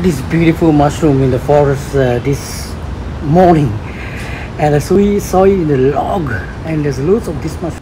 this beautiful mushroom in the forest uh, this morning. And as we saw it in the log and there's loads of this mushroom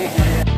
Yeah.